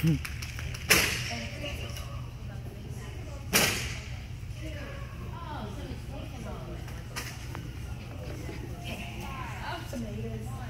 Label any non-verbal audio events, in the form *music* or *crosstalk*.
Hmm. tomatoes. *laughs*